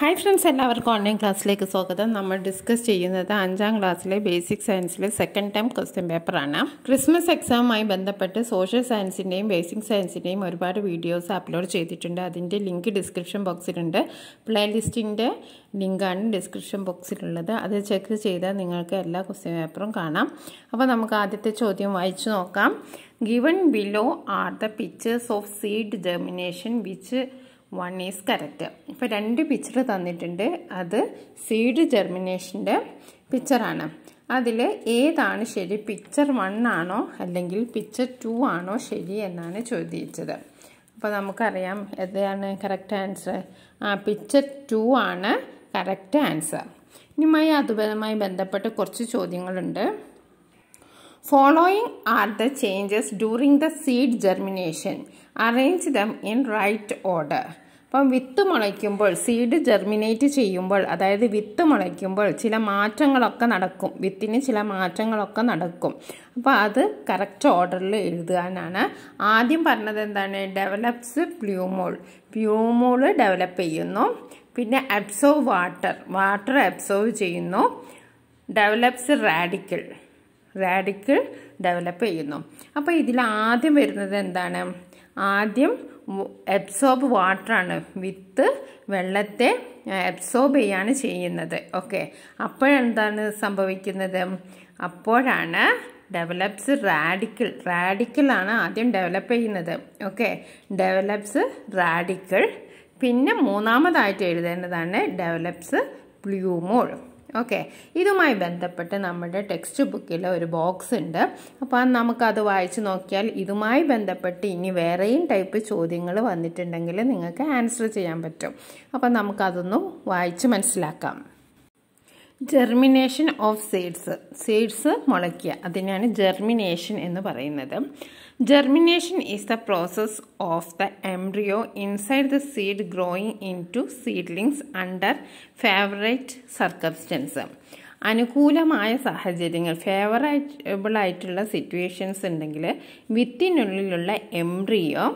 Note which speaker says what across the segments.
Speaker 1: Hi friends എല്ലാവർക്കും online ക്ലാസ്സിലേക്ക് സ്വാഗതം. നമ്മൾ ഡിസ്കസ് ചെയ്യുന്നത് അഞ്ചാം ക്ലാസ്സിലെ ബേസിക് സയൻസിലെ സെക്കൻഡ് ടൈം ക്വസ്റ്റ്യൻ പേപ്പറാണ് ക്രിസ്മസ് എക്സാമുമായി ബന്ധപ്പെട്ട് സോഷ്യൽ സയൻസിന്റെയും ബേസിക് സയൻസിന്റെയും ഒരുപാട് വീഡിയോസ് അപ്ലോഡ് ചെയ്തിട്ടുണ്ട്. അതിന്റെ ലിങ്ക് ഡിസ്ക്രിപ്ഷൻ ബോക്സിലുണ്ട് പ്ലേലിസ്റ്റിന്റെ ലിങ്കാണ് ഡിസ്ക്രിപ്ഷൻ ബോക്സിലുള്ളത് അത് ചെക്ക് ചെയ്താൽ നിങ്ങൾക്ക് എല്ലാ ക്വസ്റ്റ്യൻ പേപ്പറും കാണാം. അപ്പോൾ നമുക്ക് ആദ്യത്തെ ചോദ്യം വായിച്ചു നോക്കാം. Given below are the pictures of seed germination which one is correct ഇപ്പോൾ രണ്ട് പിക്ചർ തന്നിട്ടുണ്ട്. അത് സീഡ് ജെർമിനേഷന്റെ പിക്ചറാണ് അതിൽ ഏതാണ് ശരി? പിക്ചർ വൺ ആണോ? അല്ലെങ്കിൽ പിക്ചർ ടു ആണോ ശരി എന്നാണ് ചോദിച്ചത്. അപ്പോൾ നമുക്കറിയാം ഏതാണ് കറക്റ്റ് ആൻസർ ആ പിക്ചർ ടു ആണ് കറക്റ്റ് ആൻസർ ഇനിയുമായി അതുമായി ബന്ധപ്പെട്ട് കുറച്ച് ചോദ്യങ്ങളുണ്ട്. Following are the changes during the seed germination arrange them in right order അപ്പം വിത്ത് മുളയ്ക്കുമ്പോൾ സീഡ് ജെർമിനേറ്റ് ചെയ്യുമ്പോൾ അതായത് വിത്ത് മുളയ്ക്കുമ്പോൾ ചില മാറ്റങ്ങളൊക്കെ നടക്കും. വിത്തിന് ചില മാറ്റങ്ങളൊക്കെ നടക്കും. അപ്പോൾ അത് കറക്റ്റ് ഓർഡറിൽ എഴുതാനാണ് ആദ്യം പറഞ്ഞത് എന്താണ്? ഡെവലപ്സ് പ്ലൂമോൾ പ്യൂമോൾ ഡെവലപ്പ് ചെയ്യുന്നു. പിന്നെ അബ്സോർവ് വാട്ടർ വാട്ടർ അബ്സോർവ് ചെയ്യുന്നു. ഡെവലപ്സ് റാഡിക്കിൾ റാഡിക്കിൾ ഡെവലപ്പ് ചെയ്യുന്നു. അപ്പോൾ ഇതിൽ ആദ്യം വരുന്നത് എന്താണ്? ആദ്യം എബ്സോർബ് വാട്ടറാണ് വിത്ത് വെള്ളത്തെ എബ്സോർബ് ചെയ്യാണ് ചെയ്യുന്നത്. ഓക്കെ അപ്പോഴെന്താണ് സംഭവിക്കുന്നത്? അപ്പോഴാണ് ഡെവലപ്സ് റാഡിക്കിൾ റാഡിക്കിളാണ് ആദ്യം ഡെവലപ്പ് ചെയ്യുന്നത്. ഓക്കെ ഡെവലപ്സ് റാഡിക്കിൾ പിന്നെ മൂന്നാമതായിട്ട് എഴുതേണ്ടതാണ് ഡെവലപ്സ് പ്ലൂമോൾ ഓക്കെ. ഇതുമായി ബന്ധപ്പെട്ട് നമ്മുടെ ടെക്സ്റ്റ് ബുക്കിൽ ഒരു ബോക്സ് ഉണ്ട്. അപ്പോൾ നമുക്കത് വായിച്ച് നോക്കിയാൽ ഇതുമായി ബന്ധപ്പെട്ട് ഇനി വേറെയും ടൈപ്പ് ചോദ്യങ്ങൾ വന്നിട്ടുണ്ടെങ്കിൽ നിങ്ങൾക്ക് ആൻസർ ചെയ്യാൻ പറ്റും. അപ്പോൾ നമുക്കതൊന്ന് വായിച്ച് മനസ്സിലാക്കാം. ജെർമിനേഷൻ ഓഫ് സീഡ്സ് സീഡ്സ് മുളയ്ക്കുക. അതിനാണ് ജെർമിനേഷൻ എന്ന് പറയുന്നത്. Is the process of the embryo inside the seed growing into seedlings under favourite circumstances അനുകൂലമായ സാഹചര്യങ്ങൾ ഫേവറേബിൾ ആയിട്ടുള്ള സിറ്റുവേഷൻസ് ഉണ്ടെങ്കിൽ വിത്തിനുള്ളിലുള്ള എംബ്രിയോ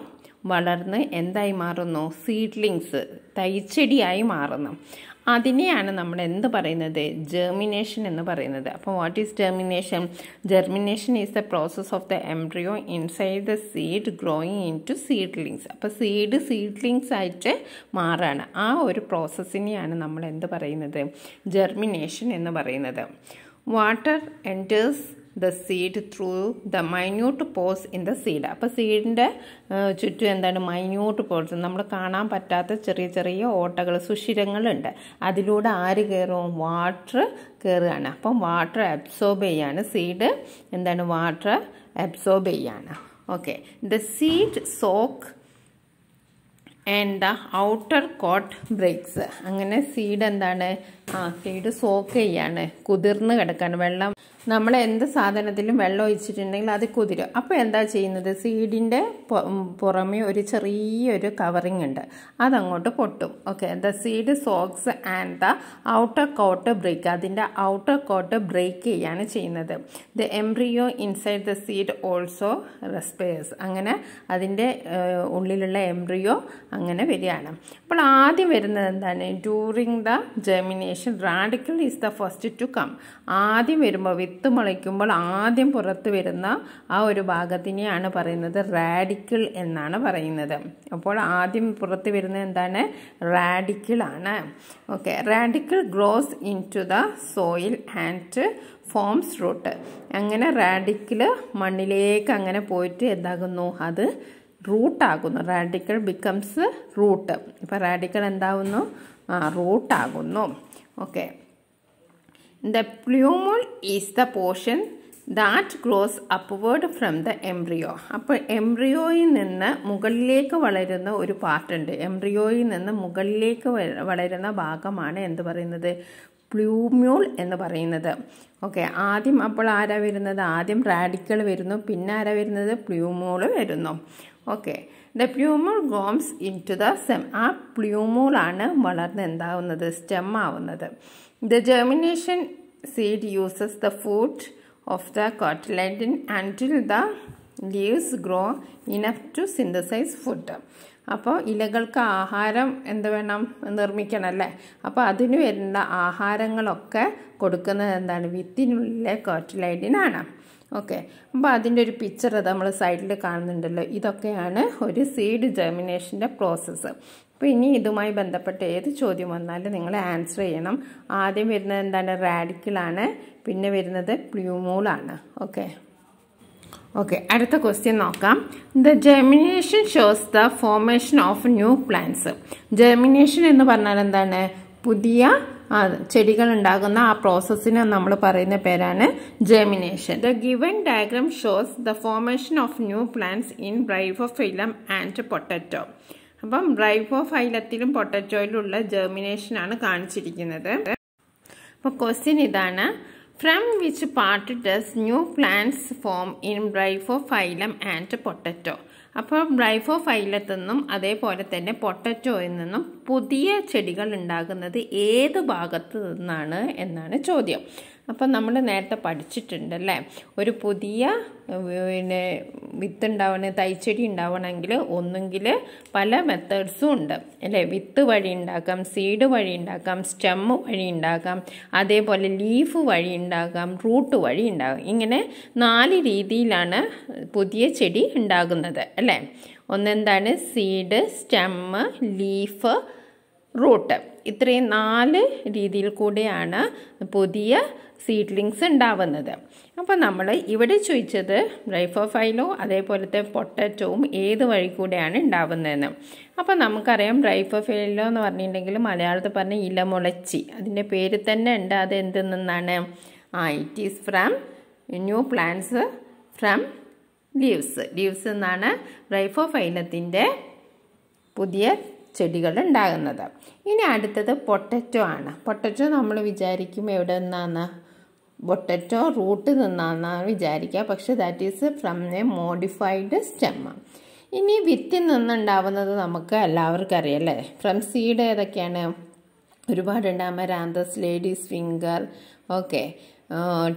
Speaker 1: വളർന്ന് എന്തായി മാറുന്നു? സീഡ്ലിങ്സ് തൈച്ചെടിയായി മാറുന്നു. അതിനെയാണ് നമ്മൾ എന്ത് പറയുന്നത്? ജെർമിനേഷൻ എന്ന് പറയുന്നത്. അപ്പോൾ what is germination germination is the process of the embryo inside the seed growing into seedlings അപ്പോൾ സീഡ് സീഡ്ലിങ്സ് ആയിട്ട് മാറാണ്. ആ ഒരു പ്രോസസ്സിനെയാണ് നമ്മൾ എന്ത് പറയുന്നത്? ജെർമിനേഷൻ എന്ന് പറയുന്നത്. Water enters the seed through the minute pores in the seed അപ്പോൾ സീഡിന്റെ ചുറ്റും എന്താണ് മൈന്യൂട്ട് പോസ് നമ്മൾ കാണാൻ പറ്റാത്ത ചെറിയ ചെറിയ ഓട്ടകൾ സുഷിരങ്ങളുണ്ട്. അതിലൂടെ ആര് കയറും വാട്ടർ കയറുകയാണ് അപ്പം വാട്ടർ അബ്സോർബ് ചെയ്യാണ്. സീഡ് എന്താണ്? വാട്ടർ അബ്സോർബ് ചെയ്യാണ്. Okay the seed soak and the outer coat breaks അങ്ങനെ സീഡ് എന്താണ്? ആ സീഡ് സോക്ക് ചെയ്യാണ്. കുതിർന്ന് കിടക്കാണ്. വെള്ളം നമ്മൾ എന്ത് സാധനത്തിലും വെള്ളം ഒഴിച്ചിട്ടുണ്ടെങ്കിൽ അത് കുതിരും. അപ്പോൾ എന്താ ചെയ്യുന്നത്? സീഡിന്റെ പുറമേ ഒരു ചെറിയൊരു കവറിങ് ഉണ്ട്. അതങ്ങോട്ട് പൊട്ടും. Okay the seed soaks and the outer coat break അതിന്റെ ഔട്ടർ കോട്ട് ബ്രേക്ക് ചെയ്യാണ് ചെയ്യുന്നത്. The embryo inside the seed also respires അങ്ങനെ അതിന്റെ ഉള്ളിലുള്ള എംബ്രിയോ അങ്ങനെ വരികയാണ്. അപ്പോൾ ആദ്യം വരുന്നത് എന്താണ്? During the germination radicle is the first to come ആദ്യം വരുമ്പോൾ വിത്ത് മുളയ്ക്കുമ്പോൾ ആദ്യം പുറത്ത് വരുന്ന ആ ഒരു ഭാഗത്തിനെയാണ് പറയുന്നത് റാഡിക്കൽ എന്നാണ് പറയുന്നത്. അപ്പോൾ ആദ്യം പുറത്ത് വരുന്നത് എന്താണ്? റാഡിക്കൽ ആണ്. Okay radicle grows into the soil and forms root അങ്ങനെ റാഡിക്കൽ മണ്ണിലേക്ക് അങ്ങനെ പോയിട്ട് എന്താകുന്നു? അത് റൂട്ടാകുന്നു റാഡിക്കൽ ബിക്കംസ് റൂട്ട് ഇപ്പോൾ റാഡിക്കൽ എന്താകുന്നു റൂട്ടാകുന്നു okay the plumule is the portion that grows upward from the embryo അപ്പോൾ എംബ്രിയോയിൽ നിന്ന് മുകളിലേക്ക് വളരുന്ന ഒരു പാർട്ടുണ്ട് എംബ്രിയോയിൽ നിന്ന് മുകളിലേക്ക് വളരുന്ന ഭാഗമാണ് എന്ത് പറയുന്നത്? പ്ലൂമ്യൂൾ എന്ന് പറയുന്നത്. ഓക്കെ ആദ്യം അപ്പോൾ ആരാ വരുന്നത്? ആദ്യം റാഡിക്കൾ വരുന്നു. പിന്നെ ആരാ വരുന്നത്? പ്ലൂമോൾ വരുന്നു. Okay the plumule grows into the stem ആ പ്ലൂമോളാണ് വളർന്ന് എന്താവുന്നത് സ്റ്റെം ആവുന്നത്. The germination seed uses the food of the cotyledon until the leaves grow enough to synthesize food അപ്പോൾ ഇലകൾക്ക് ആഹാരം എന്ത് വേണം? നിർമ്മിക്കണം അല്ലേ? അപ്പോൾ അതിന് വരുന്ന ആഹാരങ്ങളൊക്കെ കൊടുക്കുന്നത് എന്താണ്? വിത്തിനുള്ളിലെ കോട്ടിലൈഡിനാണ് ഓക്കെ. അപ്പോൾ അതിന്റെ ഒരു പിക്ചർ നമ്മൾ സൈഡിൽ കാണുന്നുണ്ടല്ലോ. ഇതൊക്കെയാണ് ഒരു സീഡ് ജെർമിനേഷന്റെ പ്രോസസ്സ് അപ്പോൾ ഇനി ഇതുമായി ബന്ധപ്പെട്ട ഏത് ചോദ്യം വന്നാലും നിങ്ങൾ ആൻസർ ചെയ്യണം. ആദ്യം വരുന്നത് എന്താണ്? റാഡിക്കലാണ് പിന്നെ വരുന്നത് പ്ലൂമൂളാണ് ഓക്കെ. ഓക്കെ. അടുത്ത ക്വസ്റ്റ്യൻ നോക്കാം. The germination shows the formation of new plants germination എന്ന് പറഞ്ഞാൽ എന്താണ്? പുതിയ ചെടികൾ ഉണ്ടാകുന്ന ആ പ്രോസസ്സിന് നമ്മൾ പറയുന്ന പേരാണ് germination the given diagram shows the formation of new plants in bryophyllum and potato അപ്പം ബ്രൈഫോഫൈലത്തിലും പൊട്ടറ്റോയിലുള്ള ജെർമിനേഷനാണ് കാണിച്ചിരിക്കുന്നത്. അപ്പോൾ ക്വസ്റ്റ്യൻ ഇതാണ്. From which part does new plants form in bryophyllum and potato അപ്പോൾ ബ്രൈഫോഫൈലത്തു നിന്നും അതേപോലെ തന്നെ പൊട്ടറ്റോയിൽ നിന്നും പുതിയ ചെടികൾ ഉണ്ടാകുന്നത് ഏത് ഭാഗത്ത് നിന്നാണ് എന്നാണ് ചോദ്യം. അപ്പം നമ്മൾ നേരത്തെ പഠിച്ചിട്ടുണ്ട് അല്ലേ ഒരു പുതിയ പിന്നെ വിത്ത് ഉണ്ടാവണ തൈച്ചെടി ഉണ്ടാവണമെങ്കിൽ ഒന്നുകിൽ പല മെത്തേഡ്സും ഉണ്ട്. അല്ലേ? വിത്ത് വഴി ഉണ്ടാക്കാം സീഡ് വഴി ഉണ്ടാക്കാം സ്റ്റെമ്മ് വഴി ഉണ്ടാക്കാം അതേപോലെ ലീഫ് വഴി ഉണ്ടാക്കാം റൂട്ട് വഴി ഉണ്ടാകാം ഇങ്ങനെ നാല് രീതിയിലാണ് പുതിയ ചെടി ഉണ്ടാകുന്നത്. അല്ലേ? ഒന്നെന്താണ്? Seed stem leaf root. ഇത്രയും നാല് രീതിയിൽ കൂടെയാണ് പുതിയ സീഡ്ലിങ്സ് ഉണ്ടാവുന്നത്. അപ്പോൾ നമ്മൾ ഇവിടെ ചോദിച്ചത് റൈഫോഫൈലോ അതേപോലത്തെ പൊട്ടറ്റോവും ഏത് വഴി കൂടെയാണ് ഉണ്ടാവുന്നതെന്ന്. അപ്പോൾ നമുക്കറിയാം റൈഫോഫൈലോ എന്ന് പറഞ്ഞിട്ടുണ്ടെങ്കിൽ മലയാളത്തിൽ പറഞ്ഞ ഇലമുളച്ചി അതിന്റെ പേര് തന്നെ ഉണ്ട് അത് എന്ത് നിന്നാണ് ആ it is from new plants from leaves leaves എന്നാണ് റൈഫോഫൈലത്തിന്റെ പുതിയ ചെടികൾ ഉണ്ടാകുന്നത് ഇനി അടുത്തത് പൊട്ടറ്റോ ആണ്. പൊട്ടറ്റോ നമ്മൾ വിചാരിക്കും എവിടെ നിന്നാണ്? പൊട്ടറ്റോ റൂട്ട് നിന്നാണെന്നാണ് വിചാരിക്കുക. പക്ഷേ that is from a modified stem ഇനി വിത്തിൽ നിന്നുണ്ടാവുന്നത് നമുക്ക് എല്ലാവർക്കും അറിയാം അല്ലേ? ഫ്രം സീഡ് ഏതൊക്കെയാണ്? ഒരുപാടുണ്ട്. Amaranthus ladies finger okay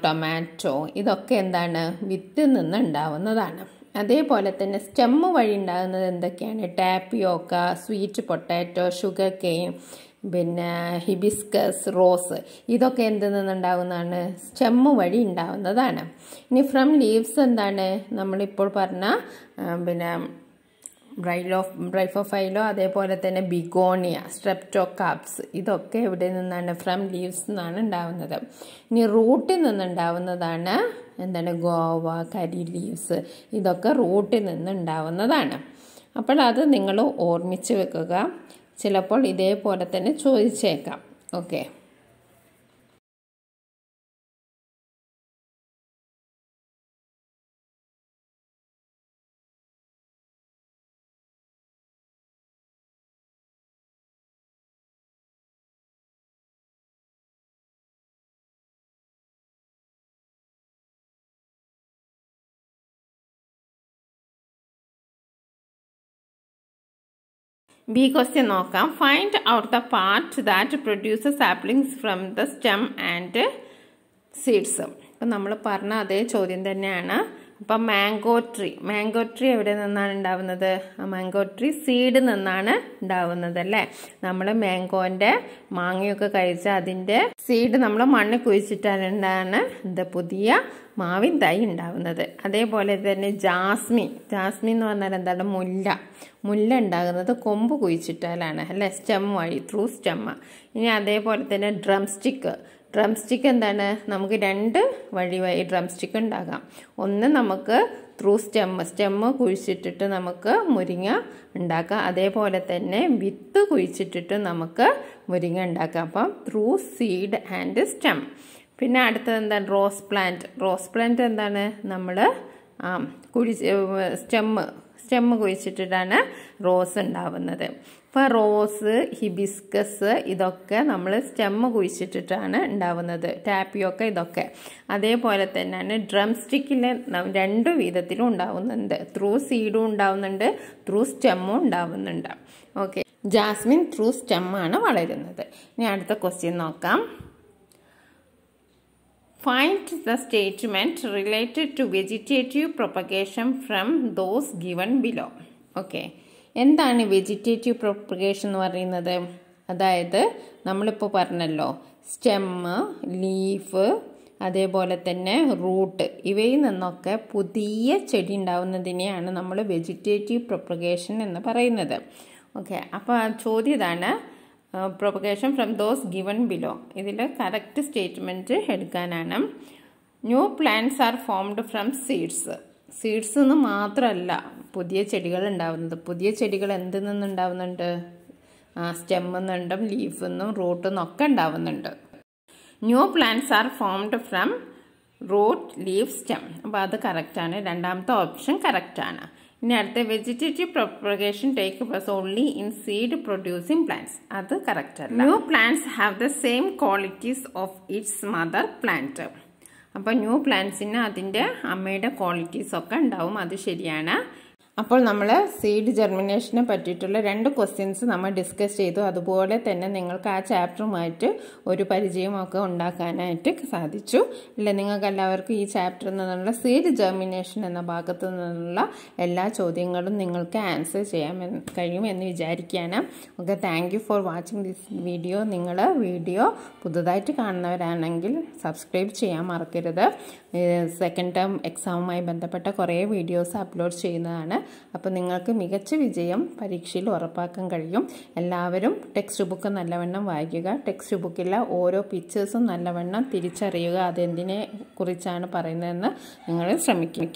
Speaker 1: tomato ഇതൊക്കെ എന്താണ്? വിത്തിൽ നിന്ന് ഉണ്ടാവുന്നതാണ് അതേപോലെ തന്നെ സ്റ്റെമ്മ് വഴി ഉണ്ടാകുന്നത് എന്തൊക്കെയാണ്? Tapioca sweet potato sugar cane പിന്നെ ഹിബിസ്കസ് റോസ് ഇതൊക്കെ എന്തിൽ നിന്നുണ്ടാകുന്നതാണ്? സ്റ്റെമ്മ് വഴി ഉണ്ടാകുന്നതാണ്. ഇനി ഫ്രം ലീവ്സ് എന്താണ്? നമ്മളിപ്പോൾ പറഞ്ഞ പിന്നെ ബ്രൈലോ ബ്രൈഫോഫൈലോ അതേപോലെ തന്നെ ബിഗോണിയ സ്ട്രെപ്റ്റോകാപ്സ് ഇതൊക്കെ എവിടെ നിന്നാണ് ഫ്രം ലീവ്സ് നിന്നാണ് ഉണ്ടാവുന്നത്. ഇനി റൂട്ടിൽ നിന്നുണ്ടാവുന്നതാണ് എന്താണ് ഗോവ കരി ലീവ്സ് ഇതൊക്കെ റൂട്ടിൽ നിന്നുണ്ടാവുന്നതാണ് അപ്പോൾ അത് നിങ്ങൾ ഓർമ്മിച്ച് വെക്കുക. ചിലപ്പോൾ ഇതേപോലെ തന്നെ ചോദിച്ചേക്കാം. ഓക്കെ ബി ക്വസ്റ്റ്യൻ നോക്കാം. Find out the part that produces saplings from the stem and seeds അപ്പം നമ്മൾ പറഞ്ഞ അതേ ചോദ്യം തന്നെയാണ്. അപ്പം മാംഗോ ട്രീ. മാംഗോ ട്രീ എവിടെ നിന്നാണ് ഉണ്ടാവുന്നത്? ആ മാംഗോ ട്രീ സീഡ് നിന്നാണ് ഉണ്ടാവുന്നത് അല്ലേ? നമ്മൾ മാംഗോന്റെ മാങ്ങയൊക്കെ കഴിച്ച് അതിന്റെ സീഡ് നമ്മൾ മണ്ണിൽ കുഴിച്ചിട്ടാണ് ഇത് പുതിയ മാവിൻ തൈ ഉണ്ടാവുന്നത്. അതേപോലെ തന്നെ ജാസ്മിൻ. ജാസ്മിൻ എന്ന് പറഞ്ഞാൽ എന്താണ്? മുല്ല. മുല്ല ഉണ്ടാകുന്നത് കൊമ്പ് കുഴിച്ചിട്ടാലാണ് അല്ലേ? സ്റ്റെം വഴി ത്രൂ സ്റ്റെമ്മ ഇനി അതേപോലെ തന്നെ ഡ്രം സ്റ്റിക്ക് ഡ്രം സ്റ്റിക്ക് എന്താണ്? നമുക്ക് രണ്ട് വഴി വഴി ഡ്രം സ്റ്റിക്ക് ഉണ്ടാകാം. ഒന്ന് നമുക്ക് ത്രൂ സ്റ്റെമ്മ് സ്റ്റെമ്മ് കുഴിച്ചിട്ടിട്ട് നമുക്ക് മുരിങ്ങ ഉണ്ടാക്കാം. അതേപോലെ തന്നെ വിത്ത് കുഴിച്ചിട്ടിട്ട് നമുക്ക് മുരിങ്ങ ഉണ്ടാക്കാം. അപ്പം ത്രൂ സീഡ് ആൻഡ് സ്റ്റെം പിന്നെ അടുത്തത് എന്താണ്? റോസ് പ്ലാന്റ് റോസ് പ്ലാന്റ് എന്താണ്? നമ്മൾ കുഴി സ്റ്റെമ്മ് സ്റ്റെമ്മ് കുഴിച്ചിട്ടിട്ടാണ് റോസ് ഉണ്ടാവുന്നത്. ഇപ്പോൾ റോസ് ഹിബിസ്കസ് ഇതൊക്കെ നമ്മൾ സ്റ്റെമ്മ് കുഴിച്ചിട്ടിട്ടാണ് ഉണ്ടാവുന്നത്. ടാപ്പിയൊക്കെ ഇതൊക്കെ. അതേപോലെ തന്നെയാണ് ഡ്രം സ്റ്റിക്കിൽ രണ്ട് വിധത്തിലും ഉണ്ടാവുന്നുണ്ട്. ത്രൂ സീഡും ഉണ്ടാവുന്നുണ്ട് ത്രൂ സ്റ്റെമ്മും ഉണ്ടാവുന്നുണ്ട്. ഓക്കെ. ജാസ്മിൻ ത്രൂ സ്റ്റെമ്മാണ് വളരുന്നത്. ഇനി അടുത്ത ക്വസ്റ്റ്യൻ നോക്കാം. Find the statement related to vegetative propagation from those given below. Okay. എന്താണ് വെജിറ്റേറ്റീവ് പ്രൊപ്പഗേഷൻ എന്ന് പറയുന്നത് അതായത് നമ്മളിപ്പോൾ പറഞ്ഞല്ലോ സ്റ്റെമ്മ് ലീഫ് അതേപോലെ തന്നെ റൂട്ട് ഇവയിൽ നിന്നൊക്കെ പുതിയ ചെടി ഉണ്ടാവുന്നതിനെയാണ് നമ്മൾ വെജിറ്റേറ്റീവ് പ്രൊപ്പഗേഷൻ എന്ന് പറയുന്നത് ഓക്കെ അപ്പോൾ ചോദ്യം ഇതാണ് propagation from those given below ഇതിൽ കറക്റ്റ് സ്റ്റേറ്റ്മെന്റ് എടുക്കാനാണ്. New plants are formed from seeds seeds നിന്ന് മാത്രമല്ല പുതിയ ചെടികൾ ഉണ്ടാവുന്നത്. പുതിയ ചെടികൾ എന്തിൽ നിന്നുണ്ടാവുന്നുണ്ട് സ്റ്റെമ്മിൽ നിന്നും ലീഫിൽ നിന്നും റൂട്ടിൽ നിന്നൊക്കെ ഉണ്ടാവുന്നുണ്ട്. New plants are formed from root leaf stem അപ്പോൾ അത് കറക്റ്റാണ് രണ്ടാമത്തെ ഓപ്ഷൻ കറക്റ്റാണ് ഇനി അടുത്ത vegetative propagation take place only in seed producing plants അത് കറക്റ്റ് അല്ല. New plants have the same qualities of its mother plant അപ്പോൾ ന്യൂ പ്ലാന്റ്സിന് അതിന്റെ അമ്മയുടെ ക്വാളിറ്റീസ് ഒക്കെ ഉണ്ടാവും. അത് ശരിയാണ്. അപ്പോൾ നമ്മൾ സീഡ് ജെർമിനേഷനെ പറ്റിയിട്ടുള്ള രണ്ട് ക്വസ്റ്റ്യൻസ് നമ്മൾ ഡിസ്കസ് ചെയ്തു. അതുപോലെ തന്നെ നിങ്ങൾക്ക് ആ ചാപ്റ്ററുമായിട്ട് ഒരു പരിചയമൊക്കെ ഉണ്ടാക്കാനായിട്ട് സാധിച്ചു. അല്ലെ? നിങ്ങൾക്ക് എല്ലാവർക്കും ഈ ചാപ്റ്ററിൽ നിന്നുള്ള സീഡ് ജെർമിനേഷൻ എന്ന ഭാഗത്തു നിന്നുള്ള എല്ലാ ചോദ്യങ്ങളും നിങ്ങൾക്ക് ആൻസർ ചെയ്യാൻ കഴിയുമെന്ന് വിചാരിക്കുകയാണ്. Okay thank for watching this video നിങ്ങൾ വീഡിയോ പുതുതായിട്ട് കാണുന്നവരാണെങ്കിൽ സബ്സ്ക്രൈബ് ചെയ്യാൻ മറക്കരുത്. സെക്കൻഡ് ടേം എക്സാമുമായി ബന്ധപ്പെട്ട കുറേ വീഡിയോസ് അപ്ലോഡ് ചെയ്യുന്നതാണ്. അപ്പോൾ നിങ്ങൾക്ക് മികച്ച വിജയം പരീക്ഷയിൽ ഉറപ്പാക്കാൻ കഴിയും. എല്ലാവരും ടെക്സ്റ്റ് ബുക്ക് നല്ലവണ്ണം വായിക്കുക. ടെക്സ്റ്റ് ബുക്കിലെ ഓരോ പിക്ചേഴ്സും നല്ലവണ്ണം തിരിച്ചറിയുക. അതെന്തിനെ കുറിച്ചാണ് പറയുന്നതെന്ന് നിങ്ങൾ ശ്രമിക്കും.